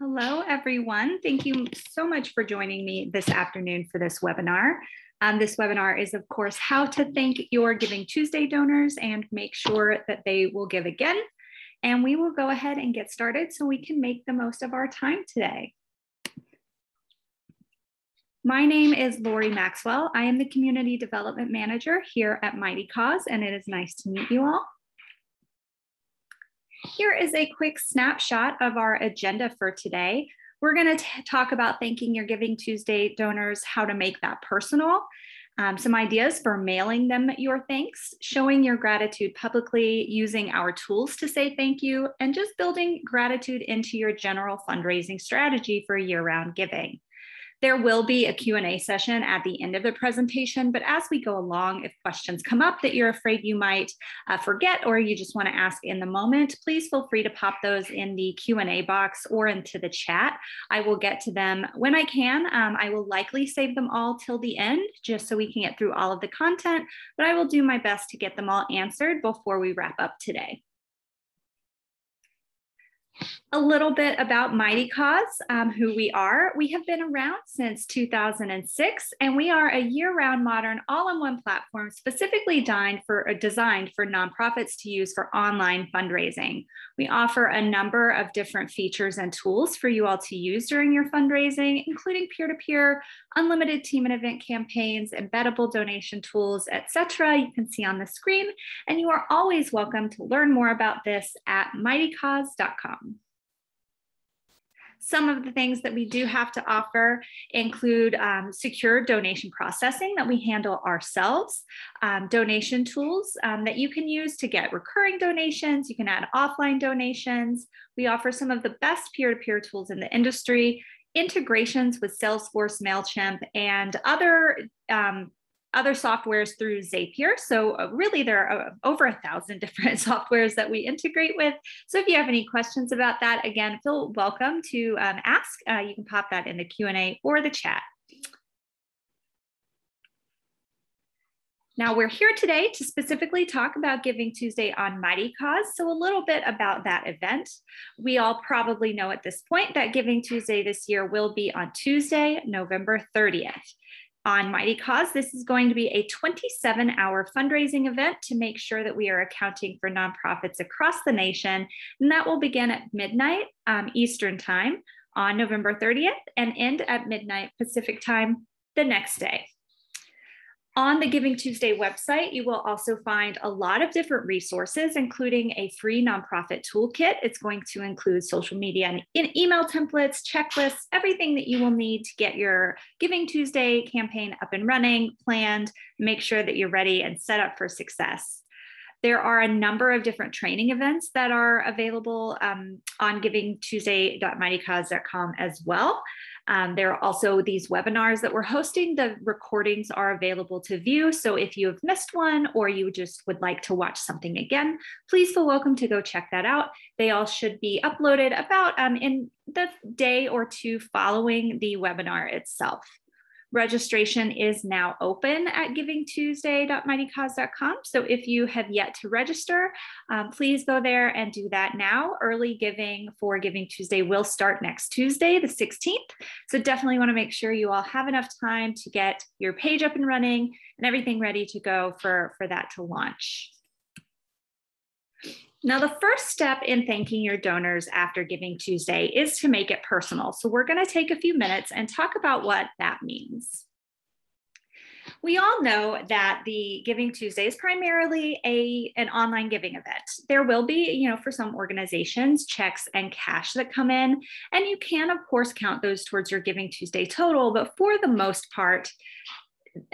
Hello, everyone. Thank you so much for joining me this afternoon for this webinar. Um, this webinar is, of course, how to thank your Giving Tuesday donors and make sure that they will give again. And we will go ahead and get started so we can make the most of our time today. My name is Lori Maxwell. I am the Community Development Manager here at Mightycause, and it is nice to meet you all. Here is a quick snapshot of our agenda for today. We're going to talk about thanking your Giving Tuesday donors, how to make that personal, um, some ideas for mailing them your thanks, showing your gratitude publicly, using our tools to say thank you, and just building gratitude into your general fundraising strategy for year-round giving. There will be a Q&A session at the end of the presentation, but as we go along, if questions come up that you're afraid you might uh, forget or you just want to ask in the moment, please feel free to pop those in the Q&A box or into the chat. I will get to them when I can. Um, I will likely save them all till the end just so we can get through all of the content, but I will do my best to get them all answered before we wrap up today a little bit about Mightycause, um, who we are. We have been around since 2006, and we are a year-round modern all-in-one platform specifically designed for, uh, designed for nonprofits to use for online fundraising. We offer a number of different features and tools for you all to use during your fundraising, including peer-to-peer, -peer, unlimited team and event campaigns, embeddable donation tools, etc. You can see on the screen, and you are always welcome to learn more about this at mightycause.com. Some of the things that we do have to offer include um, secure donation processing that we handle ourselves, um, donation tools um, that you can use to get recurring donations. You can add offline donations. We offer some of the best peer-to-peer tools in the industry, integrations with Salesforce, MailChimp, and other um, other softwares through Zapier. So uh, really there are uh, over a thousand different softwares that we integrate with. So if you have any questions about that, again, feel welcome to um, ask. Uh, you can pop that in the Q&A or the chat. Now we're here today to specifically talk about Giving Tuesday on Mightycause. So a little bit about that event. We all probably know at this point that Giving Tuesday this year will be on Tuesday, November 30th on Mightycause. This is going to be a 27 hour fundraising event to make sure that we are accounting for nonprofits across the nation. And that will begin at midnight um, Eastern time on November 30th and end at midnight Pacific time the next day. On the Giving Tuesday website, you will also find a lot of different resources, including a free nonprofit toolkit. It's going to include social media and email templates, checklists, everything that you will need to get your Giving Tuesday campaign up and running, planned, make sure that you're ready and set up for success. There are a number of different training events that are available um, on givingtuesday.mightycause.com as well. Um, there are also these webinars that we're hosting. The recordings are available to view. So if you have missed one or you just would like to watch something again, please feel welcome to go check that out. They all should be uploaded about um, in the day or two following the webinar itself. Registration is now open at givingtuesday.mightycause.com. So if you have yet to register, um, please go there and do that now. Early giving for Giving Tuesday will start next Tuesday, the 16th. So definitely want to make sure you all have enough time to get your page up and running and everything ready to go for, for that to launch. Now, the first step in thanking your donors after Giving Tuesday is to make it personal. So we're going to take a few minutes and talk about what that means. We all know that the Giving Tuesday is primarily a, an online giving event. There will be, you know, for some organizations, checks and cash that come in, and you can, of course, count those towards your Giving Tuesday total, but for the most part,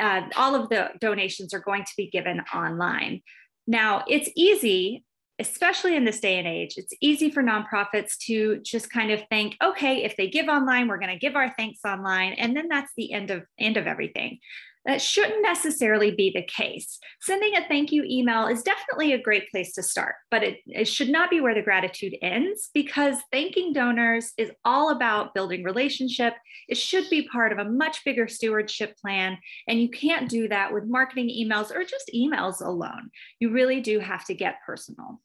uh, all of the donations are going to be given online. Now, it's easy especially in this day and age, it's easy for nonprofits to just kind of think, okay, if they give online, we're going to give our thanks online, and then that's the end of end of everything. That shouldn't necessarily be the case. Sending a thank you email is definitely a great place to start, but it, it should not be where the gratitude ends because thanking donors is all about building relationship. It should be part of a much bigger stewardship plan. And you can't do that with marketing emails or just emails alone. You really do have to get personal.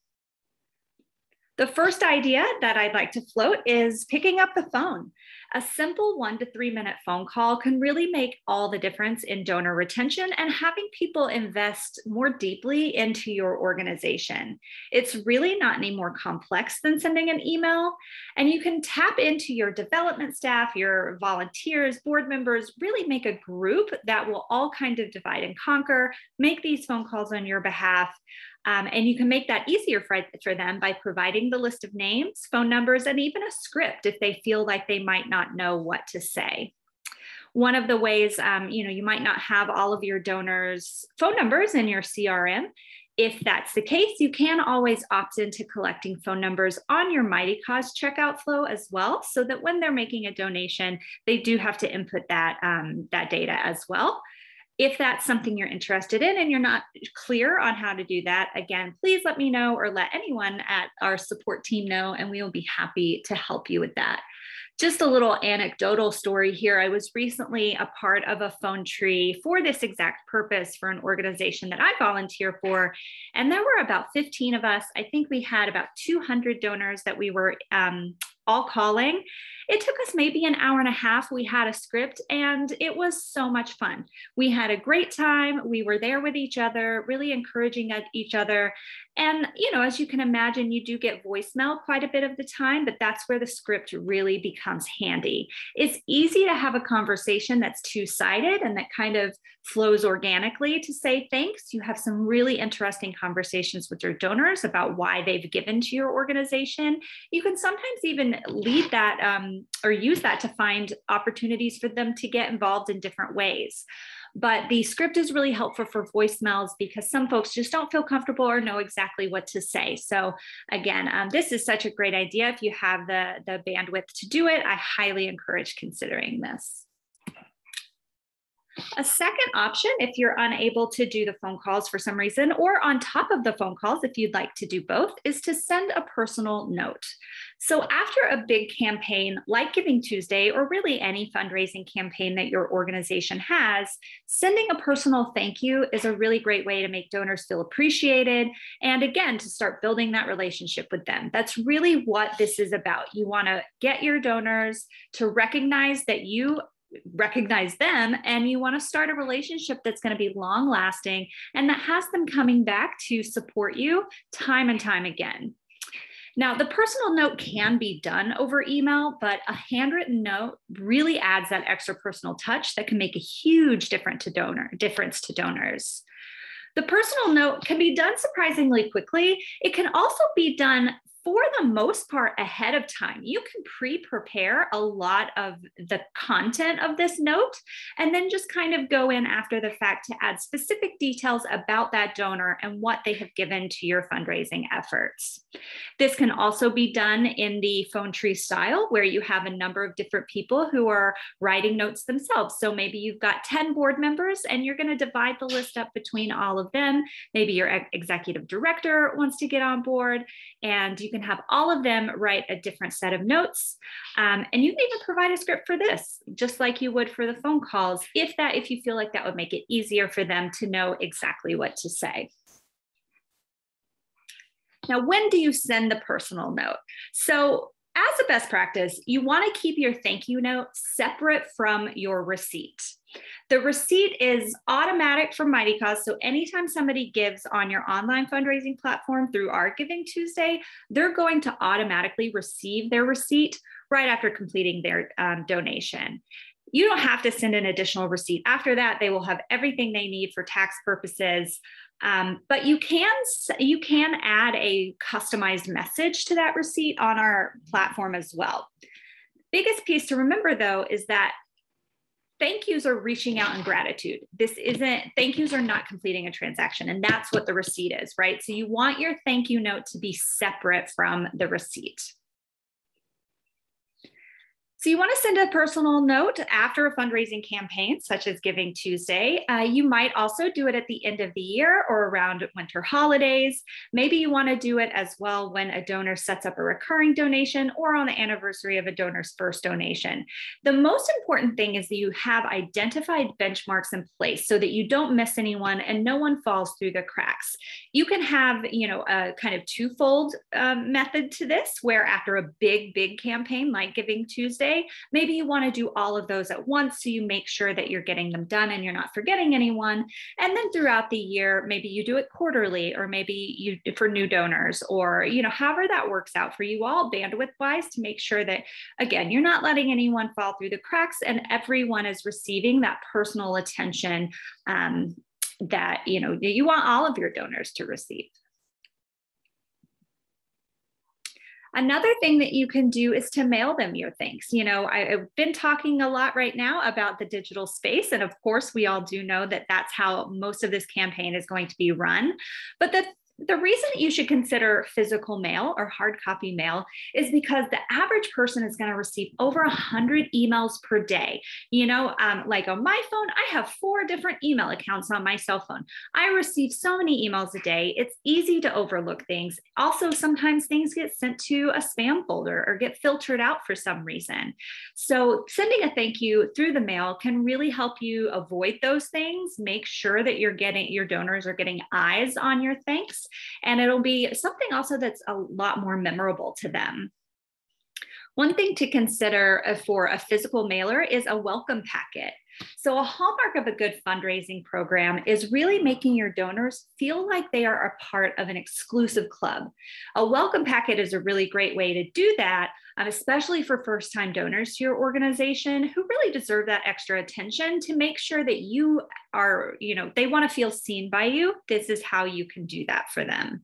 The first idea that I'd like to float is picking up the phone. A simple one to three minute phone call can really make all the difference in donor retention and having people invest more deeply into your organization. It's really not any more complex than sending an email, and you can tap into your development staff, your volunteers, board members, really make a group that will all kind of divide and conquer, make these phone calls on your behalf. Um, and you can make that easier for, for them by providing the list of names, phone numbers, and even a script if they feel like they might not know what to say. One of the ways, um, you know, you might not have all of your donors' phone numbers in your CRM. If that's the case, you can always opt into collecting phone numbers on your Mightycause checkout flow as well, so that when they're making a donation, they do have to input that, um, that data as well. If that's something you're interested in and you're not clear on how to do that, again, please let me know or let anyone at our support team know, and we will be happy to help you with that. Just a little anecdotal story here. I was recently a part of a phone tree for this exact purpose for an organization that I volunteer for. And there were about 15 of us. I think we had about 200 donors that we were um, all calling. It took us maybe an hour and a half. We had a script and it was so much fun. We had a great time. We were there with each other, really encouraging each other. And, you know, as you can imagine, you do get voicemail quite a bit of the time, but that's where the script really becomes handy. It's easy to have a conversation that's two sided and that kind of flows organically to say thanks. You have some really interesting conversations with your donors about why they've given to your organization. You can sometimes even lead that um, or use that to find opportunities for them to get involved in different ways. But the script is really helpful for voicemails because some folks just don't feel comfortable or know exactly what to say. So again, um, this is such a great idea. If you have the, the bandwidth to do it, I highly encourage considering this. A second option, if you're unable to do the phone calls for some reason, or on top of the phone calls, if you'd like to do both, is to send a personal note. So, after a big campaign like Giving Tuesday, or really any fundraising campaign that your organization has, sending a personal thank you is a really great way to make donors feel appreciated. And again, to start building that relationship with them. That's really what this is about. You want to get your donors to recognize that you recognize them and you want to start a relationship that's going to be long lasting and that has them coming back to support you time and time again. Now, the personal note can be done over email, but a handwritten note really adds that extra personal touch that can make a huge difference to donor difference to donors. The personal note can be done surprisingly quickly. It can also be done for the most part ahead of time. You can pre prepare a lot of the content of this note and then just kind of go in after the fact to add specific details about that donor and what they have given to your fundraising efforts. This can also be done in the phone tree style where you have a number of different people who are writing notes themselves. So maybe you've got 10 board members and you're going to divide the list up between all of them. Maybe your executive director wants to get on board and you can have all of them write a different set of notes. Um, and you can even provide a script for this, just like you would for the phone calls, if that, if you feel like that would make it easier for them to know exactly what to say. Now, when do you send the personal note? So as a best practice, you want to keep your thank you note separate from your receipt. The receipt is automatic from Mightycause. So anytime somebody gives on your online fundraising platform through our Giving Tuesday, they're going to automatically receive their receipt right after completing their um, donation. You don't have to send an additional receipt. After that, they will have everything they need for tax purposes. Um, but you can you can add a customized message to that receipt on our platform as well. Biggest piece to remember though is that thank yous are reaching out in gratitude. This isn't, thank yous are not completing a transaction. And that's what the receipt is, right? So you want your thank you note to be separate from the receipt. So you want to send a personal note after a fundraising campaign, such as Giving Tuesday. Uh, you might also do it at the end of the year or around winter holidays. Maybe you want to do it as well when a donor sets up a recurring donation or on the anniversary of a donor's first donation. The most important thing is that you have identified benchmarks in place so that you don't miss anyone and no one falls through the cracks. You can have, you know, a kind of twofold um, method to this, where after a big, big campaign like Giving Tuesday, Maybe you want to do all of those at once so you make sure that you're getting them done and you're not forgetting anyone. And then throughout the year, maybe you do it quarterly or maybe you for new donors or, you know, however that works out for you all bandwidth wise to make sure that, again, you're not letting anyone fall through the cracks and everyone is receiving that personal attention um, that, you know, you want all of your donors to receive. Another thing that you can do is to mail them your thanks. You know, I, have been talking a lot right now about the digital space. And of course, we all do know that that's how most of this campaign is going to be run. But the the reason you should consider physical mail or hard copy mail is because the average person is going to receive over 100 emails per day. You know, um, like on my phone, I have four different email accounts on my cell phone. I receive so many emails a day. It's easy to overlook things. Also, sometimes things get sent to a spam folder or get filtered out for some reason. So, sending a thank you through the mail can really help you avoid those things. Make sure that you're getting your donors are getting eyes on your thanks and it'll be something also that's a lot more memorable to them. One thing to consider uh, for a physical mailer is a welcome packet. So, a hallmark of a good fundraising program is really making your donors feel like they are a part of an exclusive club. A welcome packet is a really great way to do that, um, especially for first time donors to your organization who really deserve that extra attention to make sure that you are, you know, they want to feel seen by you. This is how you can do that for them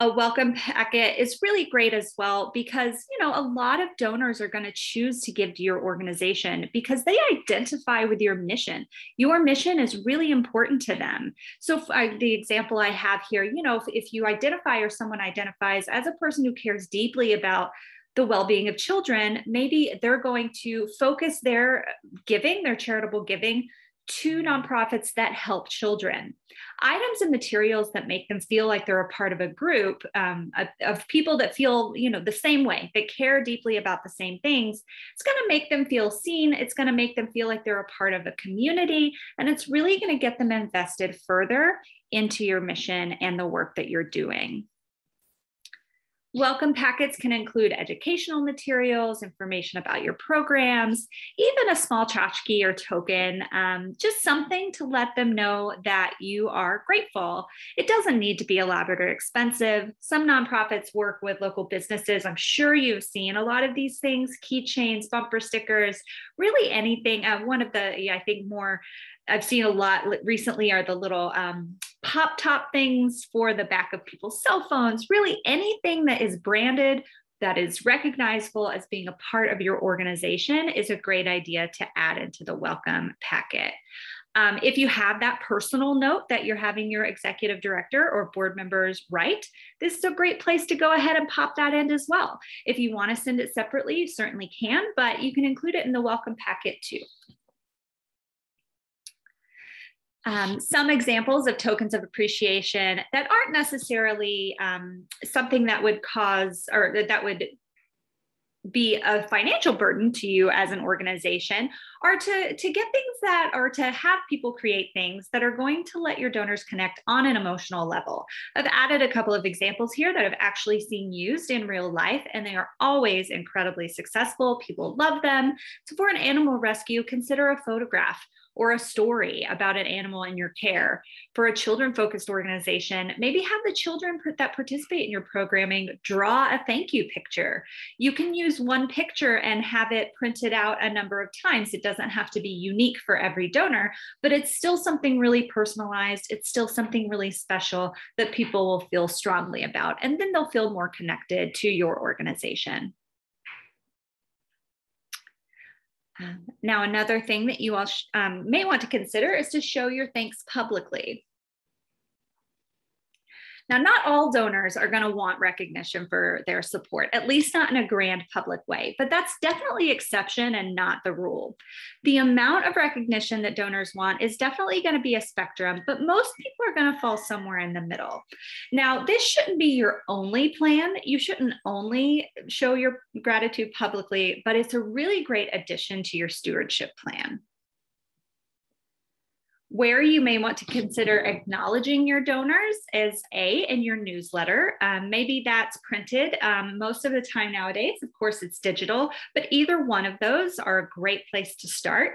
a welcome packet is really great as well because you know a lot of donors are going to choose to give to your organization because they identify with your mission. Your mission is really important to them. So I, the example i have here you know if, if you identify or someone identifies as a person who cares deeply about the well-being of children maybe they're going to focus their giving their charitable giving to nonprofits that help children. Items and materials that make them feel like they're a part of a group um, of, of, people that feel, you know, the same way, that care deeply about the same things. It's going to make them feel seen. It's going to make them feel like they're a part of a community, and it's really going to get them invested further into your mission and the work that you're doing. Welcome packets can include educational materials, information about your programs, even a small tchotchke or token, um, just something to let them know that you are grateful. It doesn't need to be elaborate or expensive. Some nonprofits work with local businesses. I'm sure you've seen a lot of these things keychains, bumper stickers, really anything. Uh, one of the, I think, more I've seen a lot recently are the little um, pop top things for the back of people's cell phones, really anything that is branded that is recognizable as being a part of your organization is a great idea to add into the welcome packet. Um, if you have that personal note that you're having your executive director or board members write, this is a great place to go ahead and pop that in as well. If you want to send it separately, you certainly can, but you can include it in the welcome packet too. Um, some examples of tokens of appreciation that aren't necessarily um, something that would cause or that would be a financial burden to you as an organization are to, to get things that or to have people create things that are going to let your donors connect on an emotional level. I've added a couple of examples here that I've actually seen used in real life, and they are always incredibly successful. People love them. So, for an animal rescue, consider a photograph or a story about an animal in your care. For a children focused organization, maybe have the children that participate in your programming draw a thank you picture. You can use one picture and have it printed out a number of times. It doesn't have to be unique for every donor, but it's still something really personalized. It's still something really special that people will feel strongly about. And then they'll feel more connected to your organization. Um, now, another thing that you all um, may want to consider is to show your thanks publicly. Now, not all donors are going to want recognition for their support, at least not in a grand public way, but that's definitely exception and not the rule. The amount of recognition that donors want is definitely going to be a spectrum, but most people are going to fall somewhere in the middle. Now, this shouldn't be your only plan. You shouldn't only show your gratitude publicly, but it's a really great addition to your stewardship plan where you may want to consider acknowledging your donors is A, in your newsletter. Um, maybe that's printed um, most of the time nowadays. Of course, it's digital, but either one of those are a great place to start.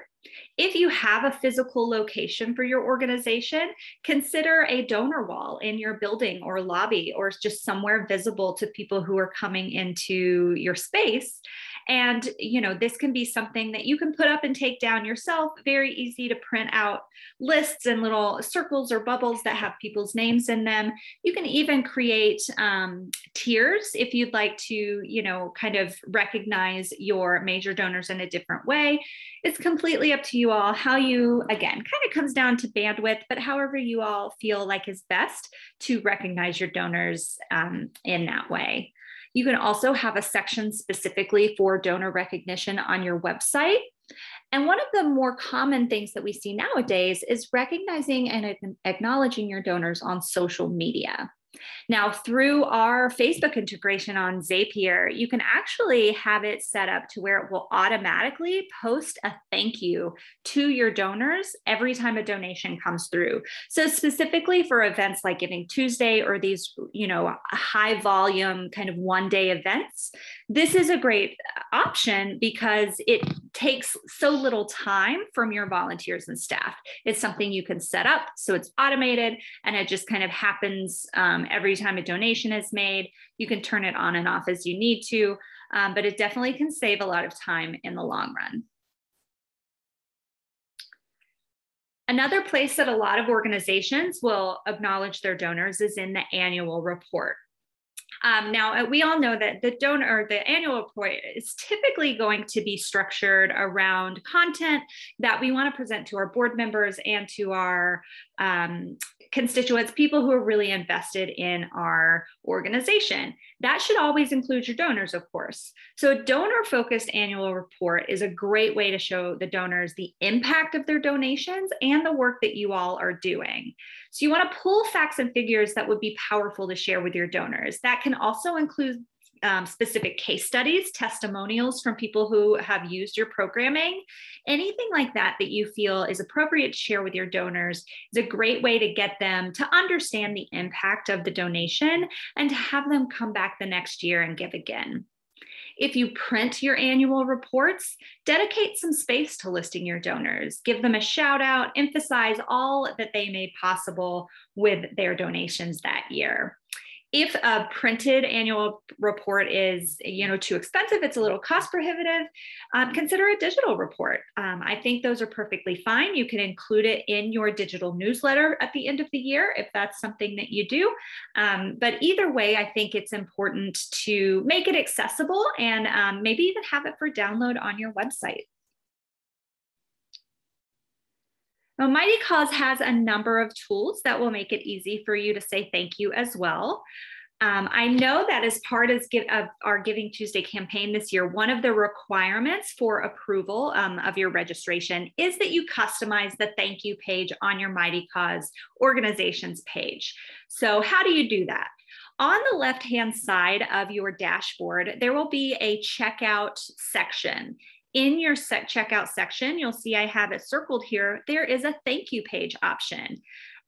If you have a physical location for your organization, consider a donor wall in your building or lobby or just somewhere visible to people who are coming into your space and, you know, this can be something that you can put up and take down yourself. Very easy to print out lists and little circles or bubbles that have people's names in them. You can even create um, tiers if you'd like to, you know, kind of recognize your major donors in a different way. It's completely up to you all how you, again, kind of comes down to bandwidth, but however you all feel like is best to recognize your donors um, in that way. You can also have a section specifically for donor recognition on your website. And one of the more common things that we see nowadays is recognizing and acknowledging your donors on social media. Now, through our Facebook integration on Zapier, you can actually have it set up to where it will automatically post a thank you to your donors every time a donation comes through. So, specifically for events like Giving Tuesday or these, you know, high volume kind of one day events, this is a great option because it takes so little time from your volunteers and staff. It's something you can set up so it's automated and it just kind of happens um, every time a donation is made. You can turn it on and off as you need to, um, but it definitely can save a lot of time in the long run. Another place that a lot of organizations will acknowledge their donors is in the annual report. Um, now, uh, we all know that the donor, the annual report is typically going to be structured around content that we want to present to our board members and to our um, constituents, people who are really invested in our organization. That should always include your donors, of course. So, a donor focused annual report is a great way to show the donors the impact of their donations and the work that you all are doing. So, you want to pull facts and figures that would be powerful to share with your donors. That can also include um, specific case studies, testimonials from people who have used your programming, anything like that that you feel is appropriate to share with your donors is a great way to get them to understand the impact of the donation and to have them come back the next year and give again. If you print your annual reports, dedicate some space to listing your donors. Give them a shout out, emphasize all that they made possible with their donations that year if a printed annual report is you know too expensive it's a little cost prohibitive um, consider a digital report. Um, i think those are perfectly fine. You can include it in your digital newsletter at the end of the year if that's something that you do. Um, but either way i think it's important to make it accessible and um, maybe even have it for download on your website Now, Mightycause has a number of tools that will make it easy for you to say thank you as well. Um, I know that as part of, of, our Giving Tuesday campaign this year, one of the requirements for approval um, of your registration is that you customize the thank you page on your Mightycause organizations page. So, how do you do that? On the left hand side of your dashboard, there will be a checkout section in your checkout section, you'll see I have it circled here. There is a thank you page option.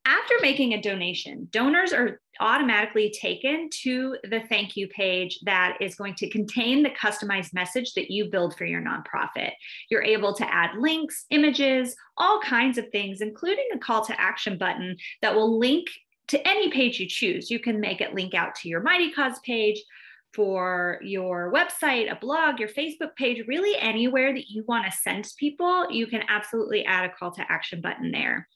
After making a donation, donors are automatically taken to the thank you page that is going to contain the customized message that you build for your nonprofit. You're able to add links, images, all kinds of things, including a call to action button that will link to any page you choose. You can make it link out to your Mightycause page, for your website, a blog, your Facebook page, really anywhere that you want to send people, you can absolutely add a call to action button there.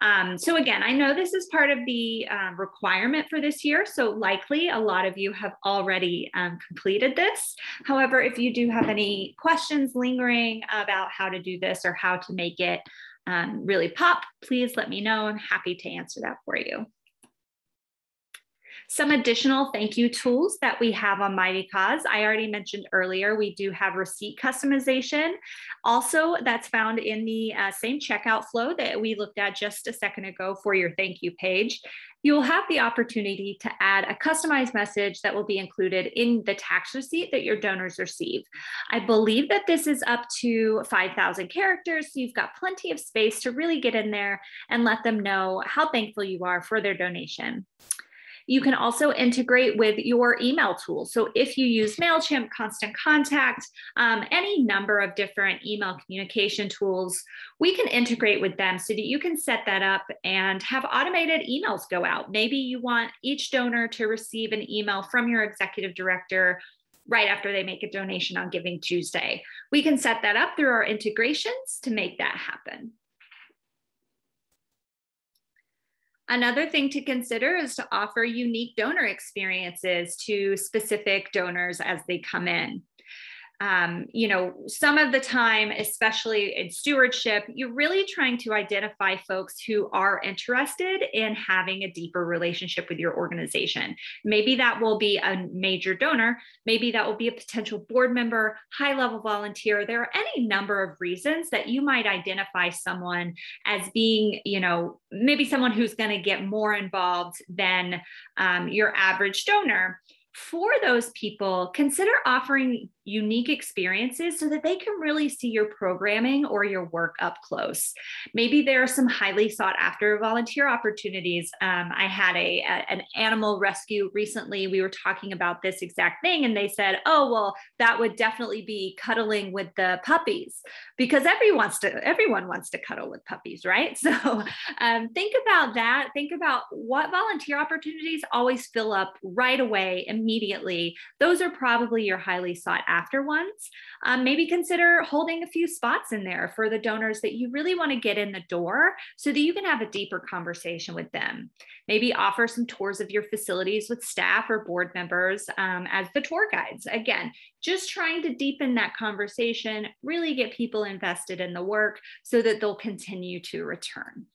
Um, so, again, I know this is part of the um, requirement for this year. So, likely a lot of you have already um, completed this. However, if you do have any questions lingering about how to do this or how to make it um, really pop, please let me know. I'm happy to answer that for you. Some additional thank you tools that we have on Mightycause. I already mentioned earlier, we do have receipt customization. Also, that's found in the uh, same checkout flow that we looked at just a second ago for your thank you page. You'll have the opportunity to add a customized message that will be included in the tax receipt that your donors receive. I believe that this is up to 5,000 characters, so you've got plenty of space to really get in there and let them know how thankful you are for their donation. You can also integrate with your email tools. So if you use MailChimp, Constant Contact, um, any number of different email communication tools, we can integrate with them so that you can set that up and have automated emails go out. Maybe you want each donor to receive an email from your executive director right after they make a donation on Giving Tuesday. We can set that up through our integrations to make that happen. Another thing to consider is to offer unique donor experiences to specific donors as they come in um, you know, some of the time, especially in stewardship, you're really trying to identify folks who are interested in having a deeper relationship with your organization. Maybe that will be a major donor, maybe that will be a potential board member, high level volunteer. There are any number of reasons that you might identify someone as being, you know, maybe someone who's going to get more involved than um, your average donor for those people, consider offering unique experiences so that they can really see your programming or your work up close. Maybe there are some highly sought after volunteer opportunities. Um, I had a, a, an animal rescue recently. We were talking about this exact thing, and they said, "Oh, well, that would definitely be cuddling with the puppies because everyone wants to everyone wants to cuddle with puppies, right?" So um, think about that. Think about what volunteer opportunities always fill up right away, immediately. Those are probably your highly sought after ones, um, maybe consider holding a few spots in there for the donors that you really want to get in the door so that you can have a deeper conversation with them. Maybe offer some tours of your facilities with staff or board members um, as the tour guides. Again, just trying to deepen that conversation, really get people invested in the work so that they'll continue to return.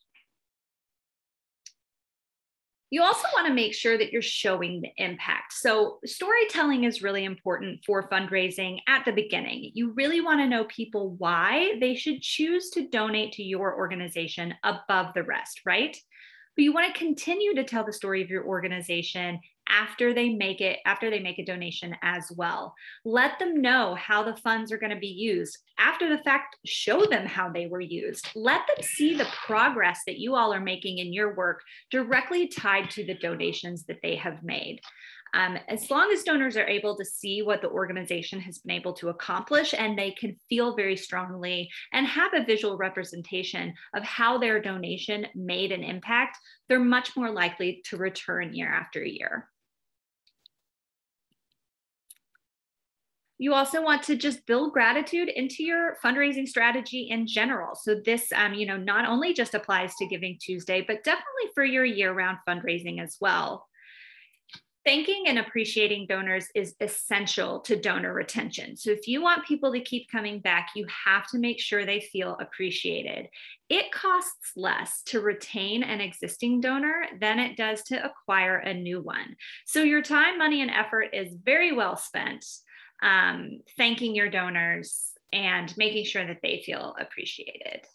You also want to make sure that you're showing the impact. So, storytelling is really important for fundraising at the beginning. You really want to know people why they should choose to donate to your organization above the rest, right? But you want to continue to tell the story of your organization after they make it after they make a donation as well. Let them know how the funds are going to be used. After the fact show them how they were used. Let them see the progress that you all are making in your work directly tied to the donations that they have made. Um, as long as donors are able to see what the organization has been able to accomplish and they can feel very strongly and have a visual representation of how their donation made an impact, they're much more likely to return year after year. You also want to just build gratitude into your fundraising strategy in general. So this, um, you know, not only just applies to Giving Tuesday, but definitely for your year-round fundraising as well. Thanking and appreciating donors is essential to donor retention. So, if you want people to keep coming back, you have to make sure they feel appreciated. It costs less to retain an existing donor than it does to acquire a new one. So, your time, money, and effort is very well spent um, thanking your donors and making sure that they feel appreciated.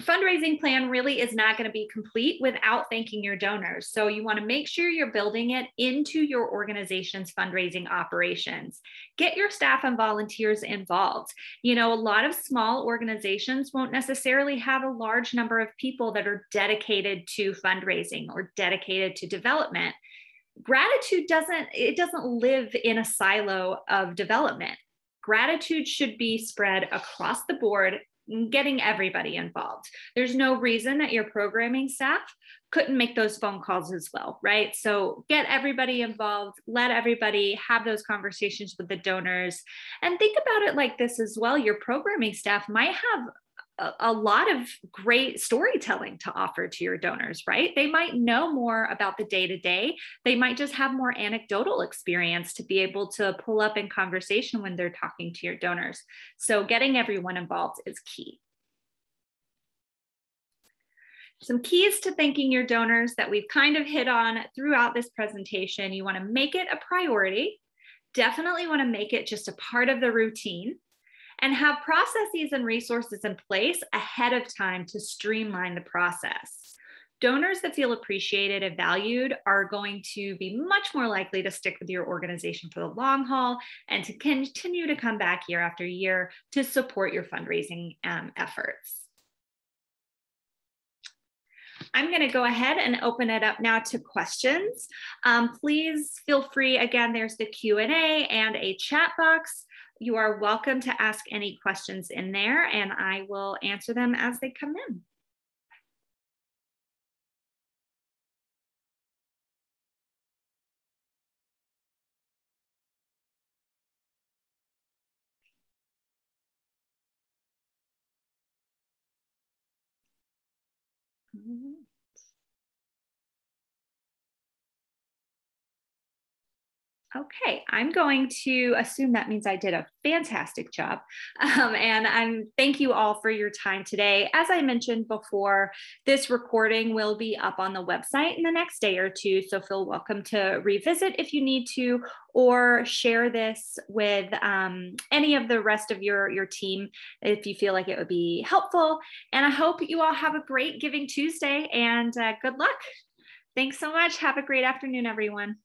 Fundraising plan really is not going to be complete without thanking your donors. So you want to make sure you're building it into your organization's fundraising operations. Get your staff and volunteers involved. You know, a lot of small organizations won't necessarily have a large number of people that are dedicated to fundraising or dedicated to development gratitude doesn't it doesn't live in a silo of development. Gratitude should be spread across the board getting everybody involved. There's no reason that your programming staff couldn't make those phone calls as well right? So get everybody involved let everybody have those conversations with the donors. And think about it like this as well. Your programming staff might have a, lot of great storytelling to offer to your donors, right? They might know more about the day to day. They might just have more anecdotal experience to be able to pull up in conversation when they're talking to your donors. So, getting everyone involved is key. Some keys to thanking your donors that we've kind of hit on throughout this presentation. You want to make it a priority. Definitely want to make it just a part of the routine and have processes and resources in place ahead of time to streamline the process. Donors that feel appreciated and valued are going to be much more likely to stick with your organization for the long haul and to continue to come back year after year to support your fundraising um, efforts. I'm going to go ahead and open it up now to questions. Um, please feel free, again, there's the Q&A and a chat box. You are welcome to ask any questions in there and I will answer them as they come in. Mm-hmm. Okay, I'm going to assume that means I did a fantastic job. Um, and I'm thank you all for your time today. As I mentioned before, this recording will be up on the website in the next day or two. So feel welcome to revisit if you need to, or share this with um, any of the rest of your, your team if you feel like it would be helpful. And I hope you all have a great Giving Tuesday and uh, good luck. Thanks so much. Have a great afternoon, everyone.